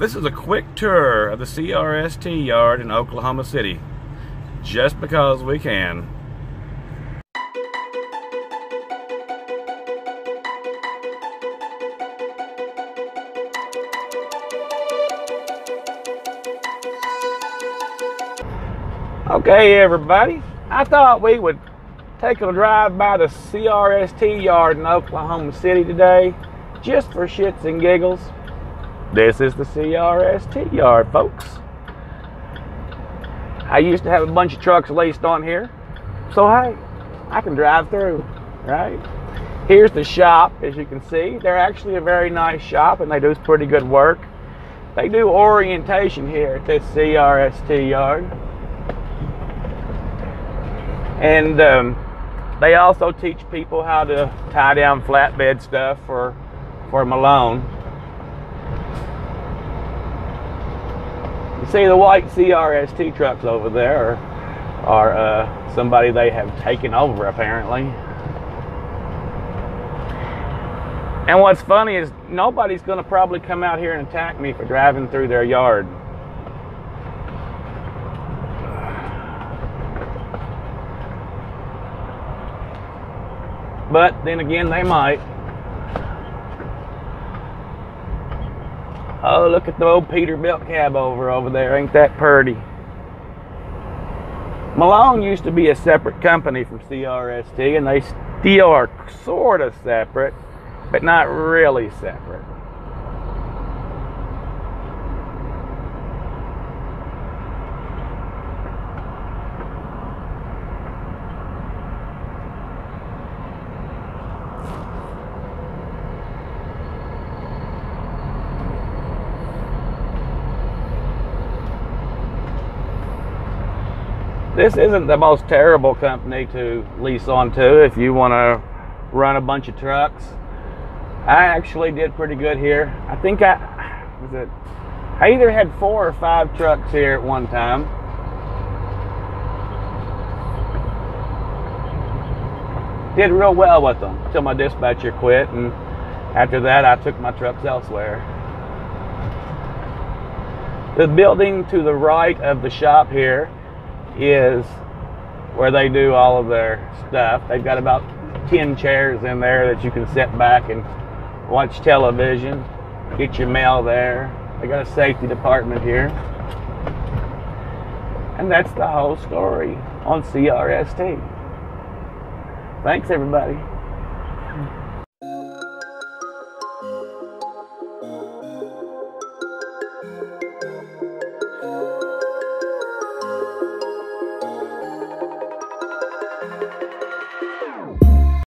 This is a quick tour of the CRST yard in Oklahoma City, just because we can. Okay, everybody, I thought we would take a drive by the CRST yard in Oklahoma City today, just for shits and giggles. This is the CRST yard, folks. I used to have a bunch of trucks laced on here, so hey, I can drive through, right? Here's the shop, as you can see. They're actually a very nice shop and they do pretty good work. They do orientation here at this CRST yard. And um, they also teach people how to tie down flatbed stuff for, for Malone. See the white CRST trucks over there are, uh, somebody they have taken over apparently. And what's funny is nobody's going to probably come out here and attack me for driving through their yard. But then again, they might. Oh, look at the old Peterbilt cab over over there. Ain't that purty? Malone used to be a separate company from CRST, and they still are sort of separate, but not really separate. This isn't the most terrible company to lease onto if you want to run a bunch of trucks. I actually did pretty good here. I think I was it. I either had four or five trucks here at one time. Did real well with them until my dispatcher quit, and after that, I took my trucks elsewhere. The building to the right of the shop here is where they do all of their stuff. They've got about 10 chairs in there that you can sit back and watch television, get your mail there. They got a safety department here. And that's the whole story on CRST. Thanks, everybody.